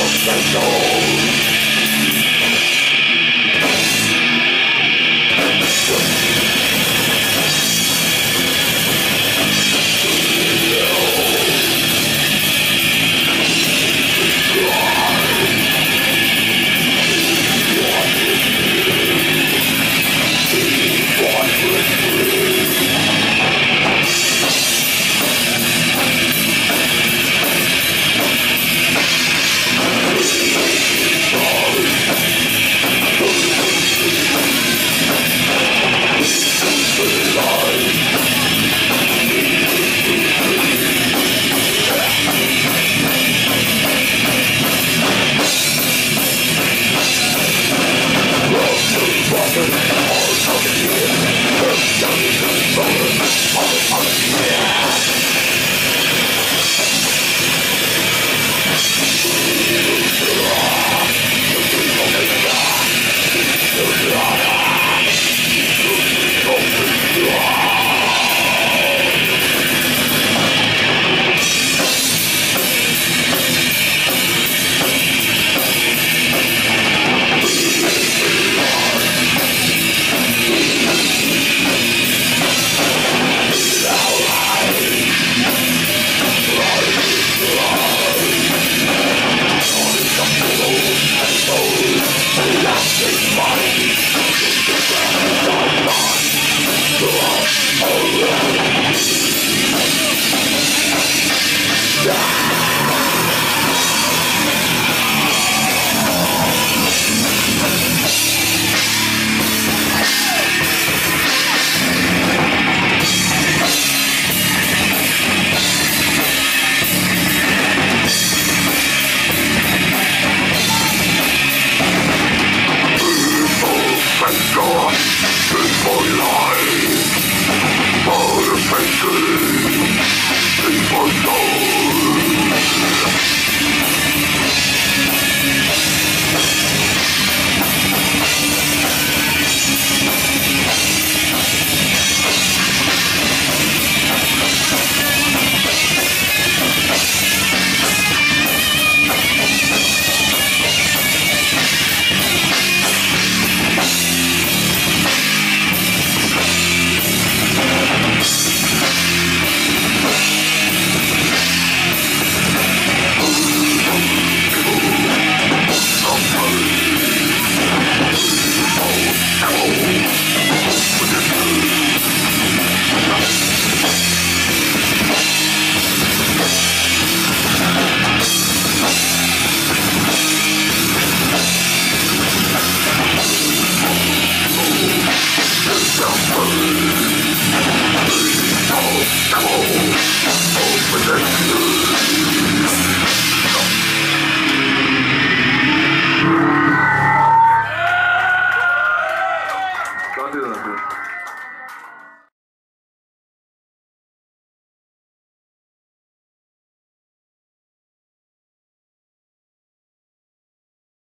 On, come on, come on,